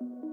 you